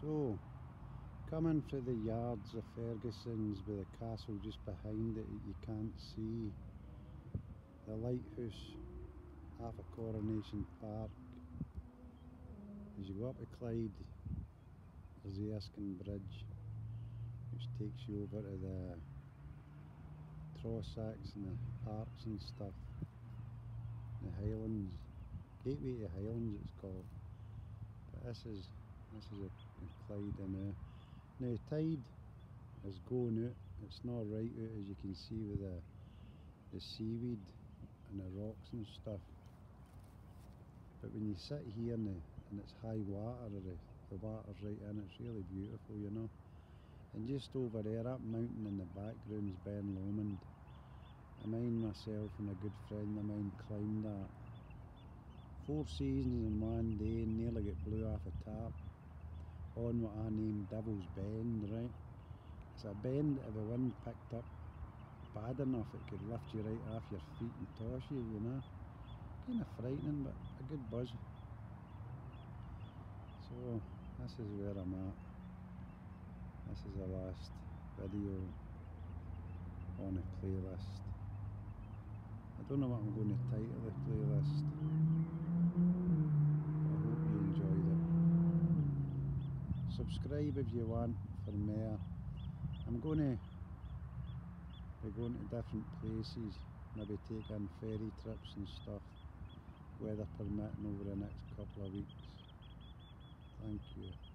So, coming through the yards of Ferguson's with the castle just behind it you can't see. The lighthouse, half a Coronation Park. As you go up to Clyde, there's the Erskine Bridge, which takes you over to the Trossachs and the parks and stuff. The Highlands, Gateway to the Highlands it's called. But this is this is a, a Clyde now. Now tide is going out, it's not right out as you can see with the the seaweed and the rocks and stuff. But when you sit here and, the, and it's high water, the, the water's right in, it's really beautiful, you know. And just over there, that mountain in the background is Ben Lomond. I mind myself and a good friend of mine climbed that. Four seasons in one day, nearly got blew off a tap on what I name Devil's Bend, right? It's a bend that if the wind picked up bad enough it could lift you right off your feet and toss you, you know. Kind of frightening but a good buzz. So this is where I'm at. This is the last video on the playlist. I don't know what I'm going to title the playlist. I hope you enjoyed it. Subscribe if you want for more. I'm going to be going to different places, maybe taking ferry trips and stuff, weather permitting over the next couple of weeks. Thank you.